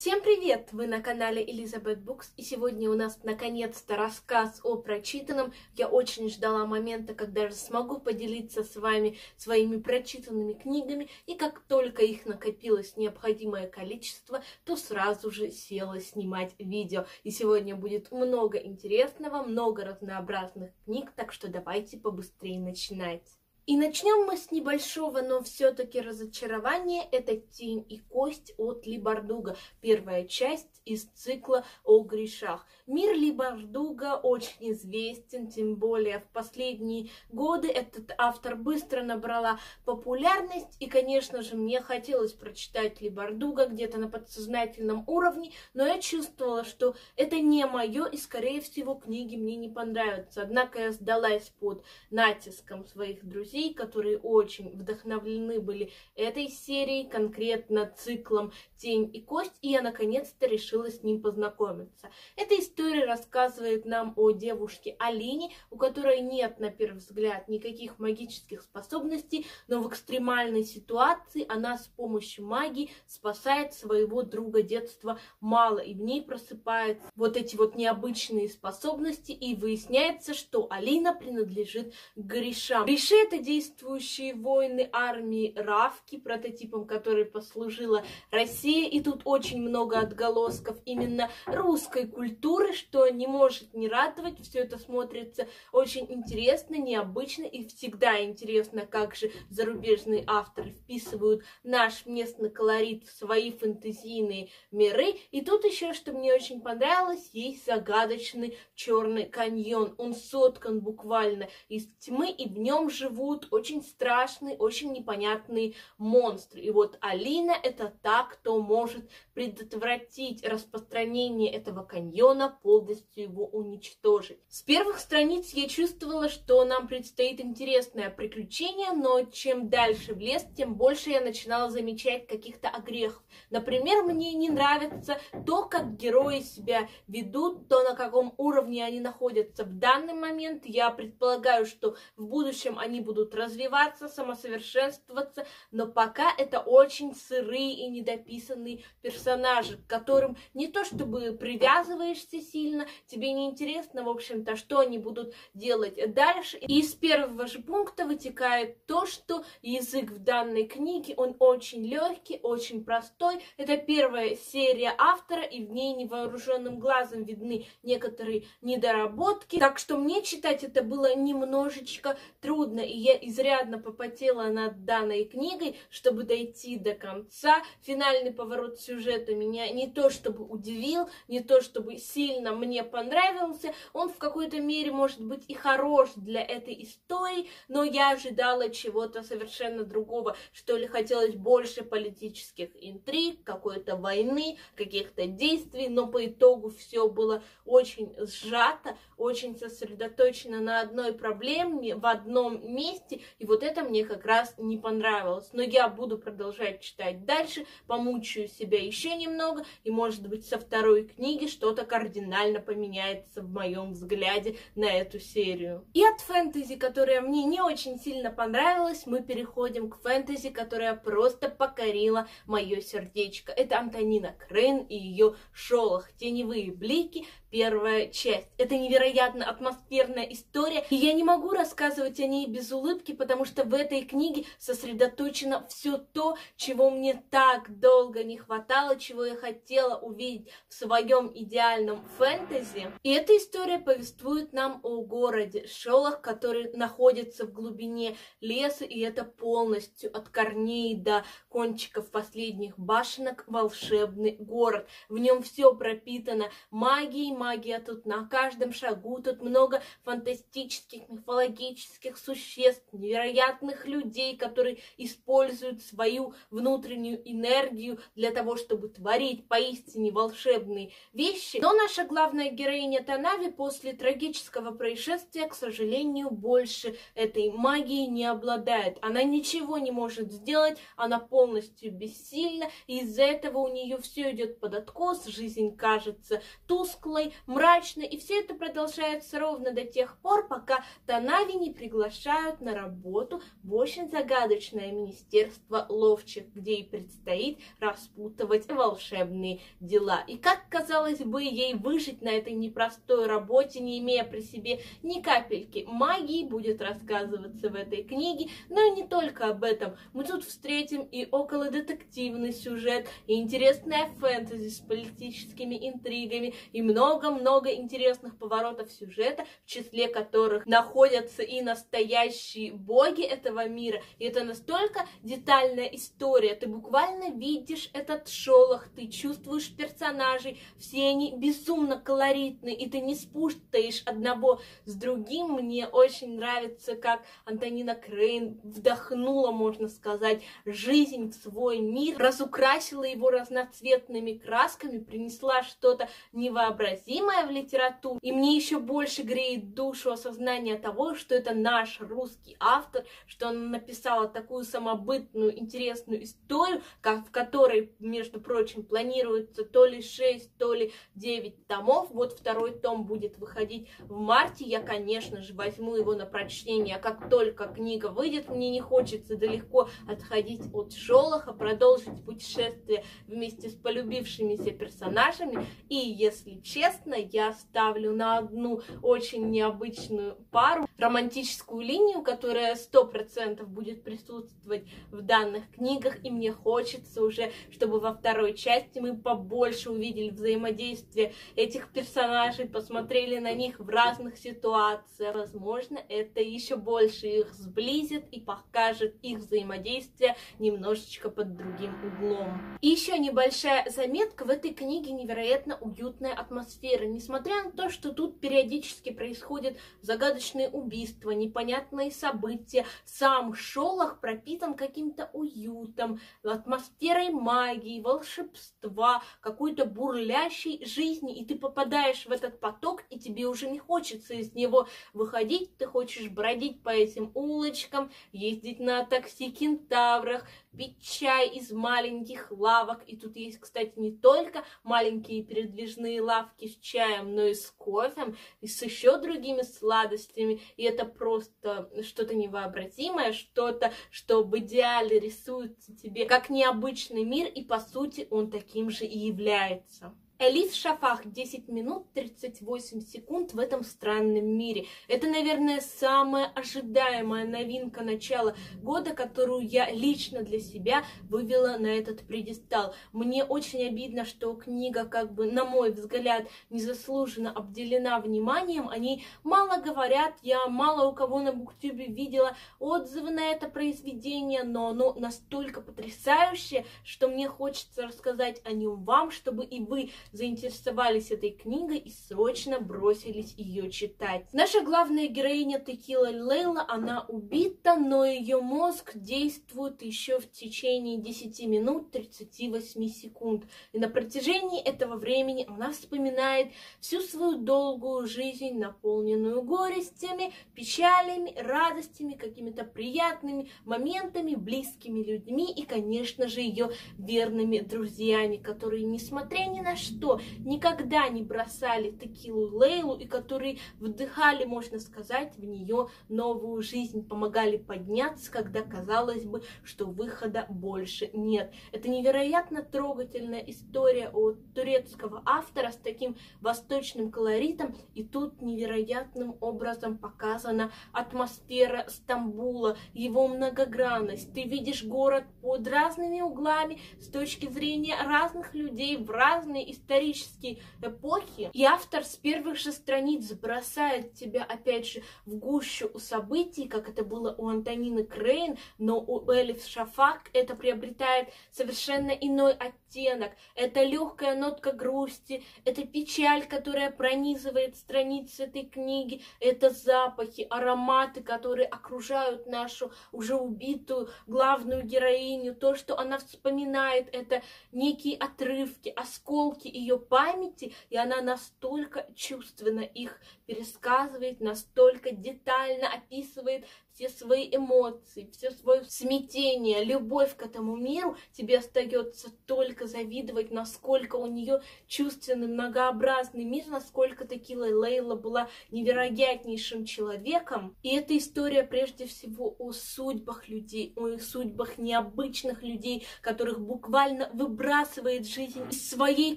Всем привет! Вы на канале Элизабет Букс, и сегодня у нас наконец-то рассказ о прочитанном. Я очень ждала момента, когда же смогу поделиться с вами своими прочитанными книгами, и как только их накопилось необходимое количество, то сразу же села снимать видео. И сегодня будет много интересного, много разнообразных книг, так что давайте побыстрее начинать. И начнем мы с небольшого, но все-таки разочарования. Это «Тень и кость» от Либардуга. Первая часть из цикла о грешах. Мир Либардуга очень известен, тем более в последние годы этот автор быстро набрала популярность. И, конечно же, мне хотелось прочитать Либардуга где-то на подсознательном уровне, но я чувствовала, что это не мое, и, скорее всего, книги мне не понравятся. Однако я сдалась под натиском своих друзей друзей, которые очень вдохновлены были этой серией, конкретно циклом «Тень и кость», и я наконец-то решила с ним познакомиться. Эта история рассказывает нам о девушке Алине, у которой нет, на первый взгляд, никаких магических способностей, но в экстремальной ситуации она с помощью магии спасает своего друга детства Мало, и в ней просыпаются вот эти вот необычные способности, и выясняется, что Алина принадлежит к грешам. Греши — это действующие воины армии Равки, прототипом которой послужила Россия. И тут очень много отголосков именно русской культуры, что не может не радовать. Все это смотрится очень интересно, необычно и всегда интересно, как же зарубежные авторы вписывают наш местный колорит в свои фэнтезийные миры. И тут еще, что мне очень понравилось, есть загадочный черный каньон. Он соткан буквально из тьмы, и в нем живут будут очень страшные, очень непонятные монстры. И вот Алина это та, кто может предотвратить распространение этого каньона, полностью его уничтожить. С первых страниц я чувствовала, что нам предстоит интересное приключение, но чем дальше в лес, тем больше я начинала замечать каких-то огрехов. Например, мне не нравится то, как герои себя ведут, то, на каком уровне они находятся в данный момент. Я предполагаю, что в будущем они будут будут развиваться, самосовершенствоваться, но пока это очень сырые и недописанные персонажи, к которым не то чтобы привязываешься сильно, тебе не интересно, в общем-то, что они будут делать дальше. И из первого же пункта вытекает то, что язык в данной книге, он очень легкий, очень простой. Это первая серия автора, и в ней невооруженным глазом видны некоторые недоработки. Так что мне читать это было немножечко трудно, и я изрядно попотела над данной книгой, чтобы дойти до конца. Финальный поворот сюжета меня не то чтобы удивил, не то чтобы сильно мне понравился. Он в какой-то мере может быть и хорош для этой истории, но я ожидала чего-то совершенно другого. Что ли, хотелось больше политических интриг, какой-то войны, каких-то действий, но по итогу все было очень сжато, очень сосредоточено на одной проблеме, в одном месте, месте, и вот это мне как раз не понравилось. Но я буду продолжать читать дальше, помучаю себя еще немного, и, может быть, со второй книги что-то кардинально поменяется в моем взгляде на эту серию. И от фэнтези, которая мне не очень сильно понравилась, мы переходим к фэнтези, которая просто покорила мое сердечко. Это Антонина Крейн и ее Шолох, Теневые блики, первая часть. Это невероятно атмосферная история, и я не могу рассказывать о ней без улыбки, потому что в этой книге сосредоточено все то, чего мне так долго не хватало, чего я хотела увидеть в своем идеальном фэнтези. И эта история повествует нам о городе Шолох, который находится в глубине леса, и это полностью от корней до кончиков последних башенок волшебный город. В нем все пропитано магией, магия тут на каждом шагу, тут много фантастических, мифологических существ, невероятных людей, которые используют свою внутреннюю энергию для того, чтобы творить поистине волшебные вещи. Но наша главная героиня Танави после трагического происшествия, к сожалению, больше этой магии не обладает. Она ничего не может сделать, она полностью бессильна, и из-за этого у нее все идет под откос, жизнь кажется тусклой, злой, мрачной, и все это продолжается ровно до тех пор, пока Танави не приглашают на работу в очень загадочное министерство ловчих, где ей предстоит распутывать волшебные дела. И как, казалось бы, ей выжить на этой непростой работе, не имея при себе ни капельки магии, будет рассказываться в этой книге, но не только об этом. Мы тут встретим и около детективный сюжет, и интересное фэнтези с политическими интригами, и много-много интересных поворотов сюжета, в числе которых находятся и настоящие боги этого мира. И это настолько детальная история. Ты буквально видишь этот шолох, ты чувствуешь персонажей, все они безумно колоритны, и ты не спутаешь одного с другим. Мне очень нравится, как Антонина Крейн вдохнула, можно сказать, жизнь в свой мир, разукрасила его разноцветными красками, принесла что-то невообразимое в литературу. И мне еще больше греет душу осознание того, что это наш русский автор, что он написала такую самобытную, интересную историю, как, в которой, между прочим, планируется то ли 6, то ли 9 томов. Вот второй том будет выходить в марте. Я, конечно же, возьму его на прочтение. А как только книга выйдет, мне не хочется далеко отходить от Шолоха, продолжить путешествие вместе с полюбившимися персонажами. И, если честно, я ставлю на одну очень необычную пару романтическую линию, которая сто процентов будет присутствовать в данных книгах, и мне хочется уже, чтобы во второй части мы побольше увидели взаимодействие этих персонажей, посмотрели на них в разных ситуациях. Возможно, это еще больше их сблизит и покажет их взаимодействие немножечко под другим углом. Еще небольшая заметка, в этой книге невероятно уютная атмосфера, несмотря на то, что тут периодически происходят загадочные убийства, непонятные события, сам Шолох пропитан каким-то уютом, атмосферой магии, волшебства, какой-то бурлящей жизни, и ты попадаешь в этот поток, и тебе уже не хочется из него выходить, ты хочешь бродить по этим улочкам, ездить на такси-кентаврах, пить чай из маленьких лавок. И тут есть, кстати, не только маленькие передвижные лавки с чаем, но и с кофем, и с еще другими сладостями. И это просто что-то невообразимое, что-то, что в идеале рисуется тебе как необычный мир, и по сути он таким же и является. Элис Шафах 10 минут 38 секунд в этом странном мире. Это, наверное, самая ожидаемая новинка начала года, которую я лично для себя вывела на этот предистал. Мне очень обидно, что книга, как бы, на мой взгляд, незаслуженно обделена вниманием. Они мало говорят, я мало у кого на буктюбе видела отзывы на это произведение, но оно настолько потрясающее, что мне хочется рассказать о нем вам, чтобы и вы заинтересовались этой книгой и срочно бросились ее читать. Наша главная героиня Текила Лейла, она убита, но ее мозг действует еще в течение 10 минут 38 секунд. И на протяжении этого времени она вспоминает всю свою долгую жизнь, наполненную горестями, печалями, радостями, какими-то приятными моментами, близкими людьми и, конечно же, ее верными друзьями, которые, несмотря ни на что, что никогда не бросали текилу Лейлу и которые вдыхали, можно сказать, в нее новую жизнь, помогали подняться, когда казалось бы, что выхода больше нет. Это невероятно трогательная история от турецкого автора с таким восточным колоритом, и тут невероятным образом показана атмосфера Стамбула, его многогранность. Ты видишь город под разными углами с точки зрения разных людей в разные истории исторические эпохи, и автор с первых же страниц бросает тебя, опять же, в гущу событий, как это было у Антонины Крейн, но у Элиф Шафак это приобретает совершенно иной оттенок. Это легкая нотка грусти, это печаль, которая пронизывает страницы этой книги, это запахи, ароматы, которые окружают нашу уже убитую главную героиню, то, что она вспоминает, это некие отрывки, осколки ее памяти, и она настолько чувственно их пересказывает, настолько детально описывает все свои эмоции, все свое смятение, любовь к этому миру, тебе остается только завидовать, насколько у нее чувственный, многообразный мир, насколько Такила Лейла была невероятнейшим человеком. И эта история прежде всего о судьбах людей, о судьбах необычных людей, которых буквально выбрасывает жизнь из своей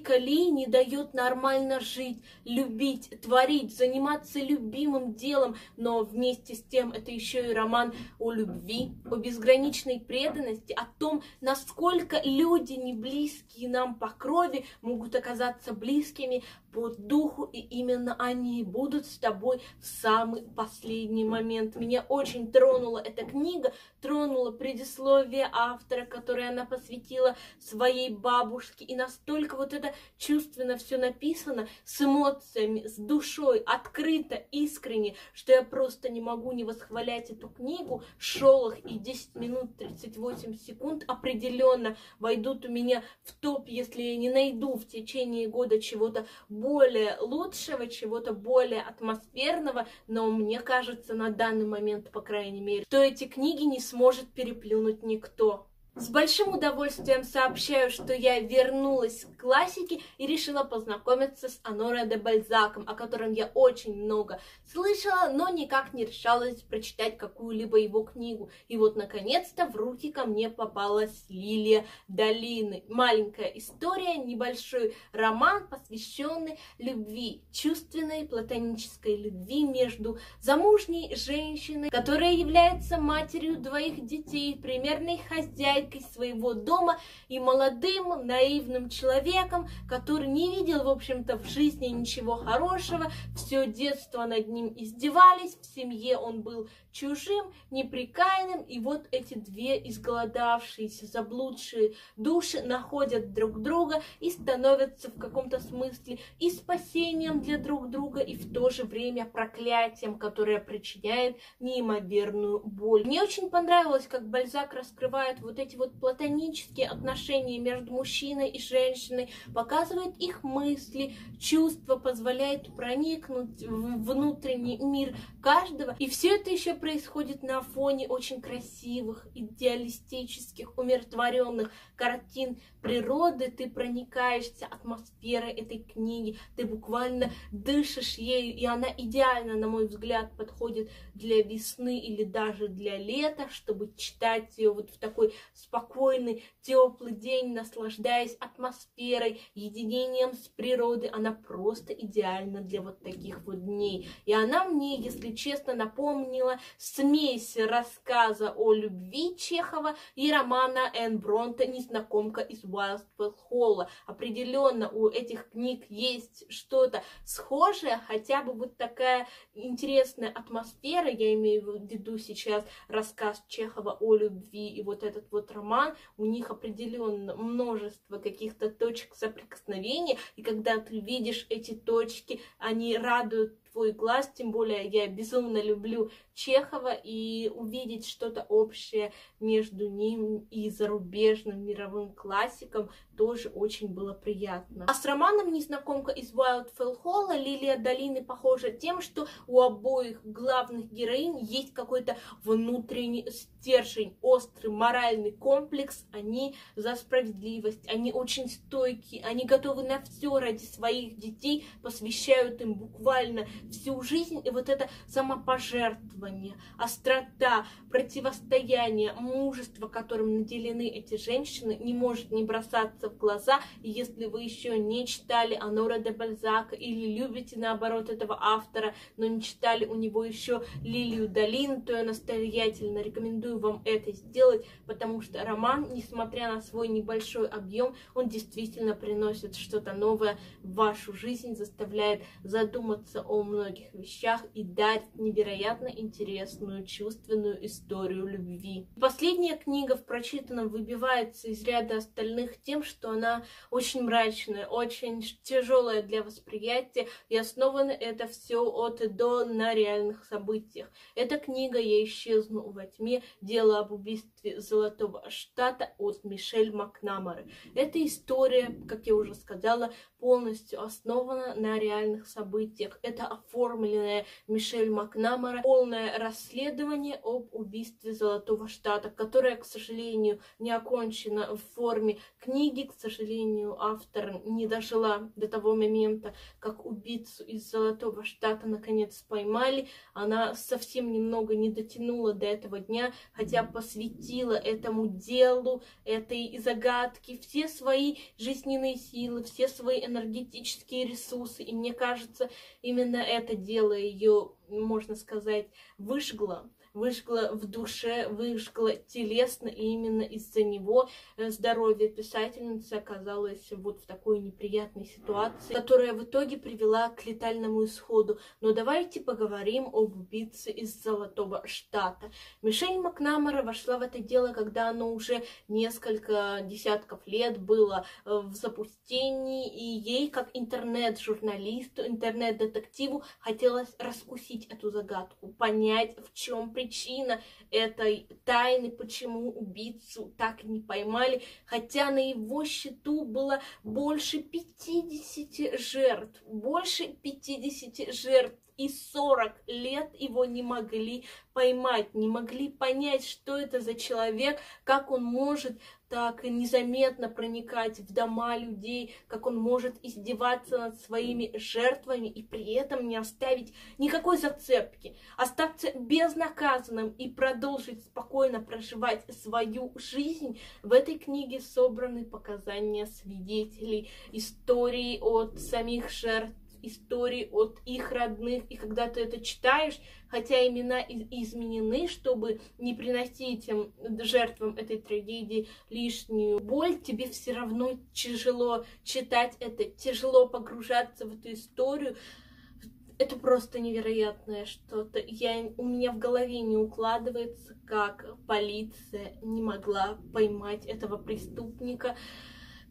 колеи, не дает нормально жить, любить, творить, заниматься любимым делом, но вместе с тем это еще и роман о любви, о безграничной преданности, о том, насколько люди не близкие нам по крови могут оказаться близкими по духу, и именно они будут с тобой в самый последний момент. Меня очень тронула эта книга, тронула предисловие автора, которое она посвятила своей бабушке, и настолько вот это чувственно все написано, с эмоциями, с душой, открыто, искренне, что я просто не могу не восхвалять эту книгу. Шолох и 10 минут 38 секунд определенно войдут у меня в топ, если я не найду в течение года чего-то более лучшего, чего-то более атмосферного, но мне кажется на данный момент, по крайней мере, что эти книги не сможет переплюнуть никто. С большим удовольствием сообщаю, что я вернулась к классике и решила познакомиться с Аноре де Бальзаком, о котором я очень много слышала, но никак не решалась прочитать какую-либо его книгу. И вот, наконец-то, в руки ко мне попалась Лилия Долины. Маленькая история, небольшой роман, посвященный любви, чувственной платонической любви между замужней женщиной, которая является матерью двоих детей, примерной хозяйкой, хозяйкой своего дома и молодым наивным человеком, который не видел, в общем-то, в жизни ничего хорошего, все детство над ним издевались, в семье он был чужим, неприкаянным, и вот эти две изголодавшиеся, заблудшие души находят друг друга и становятся в каком-то смысле и спасением для друг друга, и в то же время проклятием, которое причиняет неимоверную боль. Мне очень понравилось, как Бальзак раскрывает вот эти вот платонические отношения между мужчиной и женщиной, показывает их мысли, чувства, позволяет проникнуть в внутренний мир каждого, и все это еще происходит на фоне очень красивых, идеалистических, умиротворенных картин природы. Ты проникаешься атмосферой этой книги, ты буквально дышишь ею, и она идеально, на мой взгляд, подходит для весны или даже для лета, чтобы читать ее вот в такой спокойный, теплый день, наслаждаясь атмосферой, единением с природой. Она просто идеальна для вот таких вот дней. И она мне, если честно, напомнила смесь рассказа о любви Чехова и романа Энн Бронте «Незнакомка из Уайлдфелл Холла». Определенно у этих книг есть что-то схожее, хотя бы вот такая интересная атмосфера, я имею в виду сейчас рассказ Чехова о любви и вот этот вот роман, у них определенно множество каких-то точек соприкосновения, и когда ты видишь эти точки, они радуют твой глаз, тем более я безумно люблю Чехова, и увидеть что-то общее между ним и зарубежным мировым классиком тоже очень было приятно. А с романом «Незнакомка из Wildfell Холла» Лилия Долины похожа тем, что у обоих главных героинь есть какой-то внутренний стержень, острый моральный комплекс, они за справедливость, они очень стойкие, они готовы на все ради своих детей, посвящают им буквально всю жизнь, и вот это самопожертвование, острота, противостояние, мужество, которым наделены эти женщины, не может не бросаться в глаза, если вы еще не читали Анора де Бальзака или любите, наоборот, этого автора, но не читали у него еще Лилию Долин, то я настоятельно рекомендую вам это сделать, потому что роман, несмотря на свой небольшой объем, он действительно приносит что-то новое в вашу жизнь, заставляет задуматься о многих вещах и дарит невероятно интересную чувственную историю любви. Последняя книга в прочитанном выбивается из ряда остальных тем, что она очень мрачная, очень тяжелая для восприятия, и основано это все от и до на реальных событиях. Эта книга «Я исчезну во тьме. Дело об убийстве Золотого Штата» от Мишель Макнамары. Эта история, как я уже сказала, полностью основана на реальных событиях. Это оформленное Мишель Макнамара полное расследование об убийстве Золотого Штата, которое, к сожалению, не окончено в форме книги. К сожалению, автор не дожила до того момента, как убийцу из Золотого Штата наконец поймали. Она совсем немного не дотянула до этого дня, хотя посвятила этому делу, этой загадке все свои жизненные силы, все свои энергетические ресурсы. И мне кажется, именно это дело ее, можно сказать, выжгло выжгла в душе, выжгла телесно, и именно из-за него э, здоровье писательницы оказалось вот в такой неприятной ситуации, которая в итоге привела к летальному исходу. Но давайте поговорим об убийце из Золотого Штата. Мишель Макнамара вошла в это дело, когда оно уже несколько десятков лет было э, в запустении, и ей, как интернет-журналисту, интернет-детективу, хотелось раскусить эту загадку, понять, в чем причина причина этой тайны, почему убийцу так не поймали, хотя на его счету было больше 50 жертв, больше 50 жертв и 40 лет его не могли поймать, не могли понять, что это за человек, как он может так незаметно проникать в дома людей, как он может издеваться над своими жертвами и при этом не оставить никакой зацепки, остаться безнаказанным и продолжить спокойно проживать свою жизнь. В этой книге собраны показания свидетелей, истории от самих жертв, истории от их родных, и когда ты это читаешь, хотя имена изменены, чтобы не приносить им, жертвам этой трагедии лишнюю боль, тебе все равно тяжело читать это, тяжело погружаться в эту историю, это просто невероятное что-то. Я, у меня в голове не укладывается, как полиция не могла поймать этого преступника,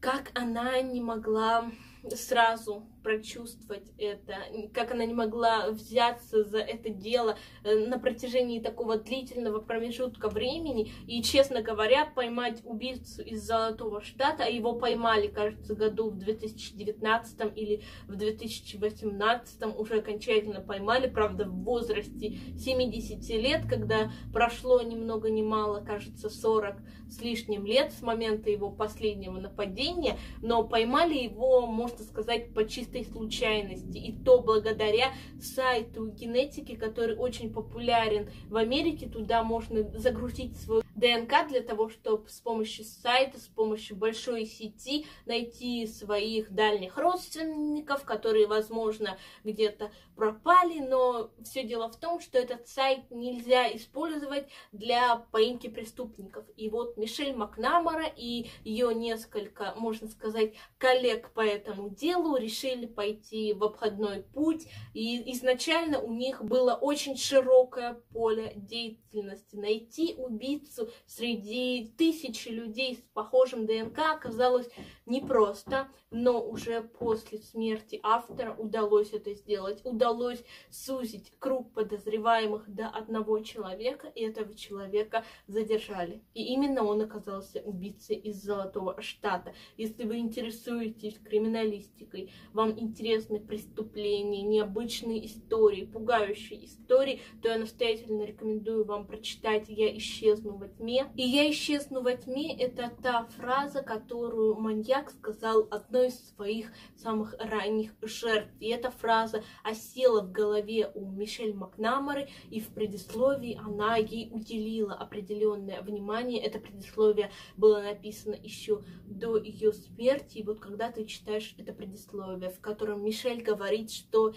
как она не могла сразу прочувствовать это, как она не могла взяться за это дело э, на протяжении такого длительного промежутка времени. И, честно говоря, поймать убийцу из Золотого Штата, а его поймали, кажется, году в 2019 или в 2018 уже окончательно поймали, правда, в возрасте 70 лет, когда прошло ни много ни мало, кажется, 40 с лишним лет с момента его последнего нападения, но поймали его, можно сказать, по чистой чистой случайности. И то благодаря сайту генетики, который очень популярен в Америке. Туда можно загрузить свою ДНК для того, чтобы с помощью сайта, с помощью большой сети найти своих дальних родственников, которые, возможно, где-то пропали, но все дело в том, что этот сайт нельзя использовать для поимки преступников. И вот Мишель Макнамара и ее несколько, можно сказать, коллег по этому делу решили пойти в обходной путь, и изначально у них было очень широкое поле деятельности. Найти убийцу среди тысячи людей с похожим ДНК оказалось непросто, но уже после смерти автора удалось это сделать. Удалось сузить круг подозреваемых до одного человека, и этого человека задержали. И именно он оказался убийцей из Золотого Штата. Если вы интересуетесь криминалистикой, вам интересны преступления, необычные истории, пугающие истории, то я настоятельно рекомендую вам прочитать «Я исчезну во тьме». И «Я исчезну во тьме» — это та фраза, которую маньяк сказал одной из своих самых ранних жертв. И эта фраза осела в голове у Мишель Макнамары, и в предисловии она ей уделила определенное внимание. Это предисловие было написано еще до ее смерти. И вот когда ты читаешь это предисловие, в котором Мишель говорит, что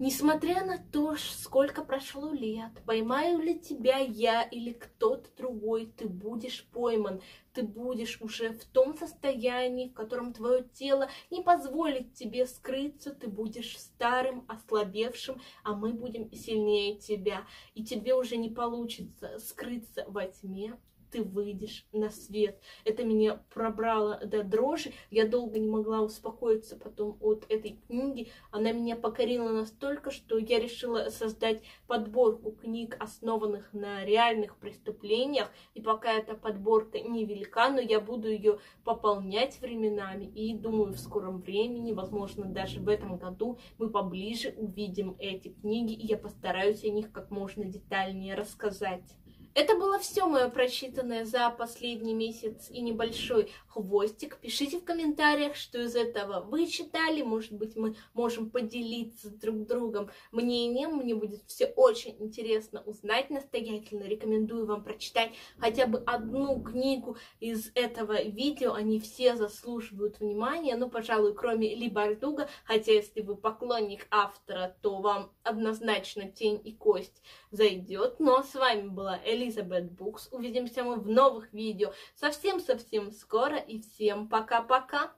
Несмотря на то, сколько прошло лет, поймаю ли тебя я или кто-то другой, ты будешь пойман, ты будешь уже в том состоянии, в котором твое тело не позволит тебе скрыться, ты будешь старым, ослабевшим, а мы будем сильнее тебя, и тебе уже не получится скрыться во тьме, ты выйдешь на свет. Это меня пробрало до дрожи. Я долго не могла успокоиться потом от этой книги. Она меня покорила настолько, что я решила создать подборку книг, основанных на реальных преступлениях. И пока эта подборка невелика, но я буду ее пополнять временами. И думаю, в скором времени, возможно, даже в этом году мы поближе увидим эти книги, и я постараюсь о них как можно детальнее рассказать. Это было все мое прочитанное за последний месяц и небольшой хвостик. Пишите в комментариях, что из этого вы читали. Может быть, мы можем поделиться друг другом мнением. Мне будет все очень интересно узнать. Настоятельно рекомендую вам прочитать хотя бы одну книгу из этого видео. Они все заслуживают внимания. Ну, пожалуй, кроме Ли Бардуга. Хотя, если вы поклонник автора, то вам однозначно «Тень и кость» зайдет. Но с вами была Эли Elizabeth Books. Увидимся мы в новых видео совсем-совсем скоро. И всем пока-пока!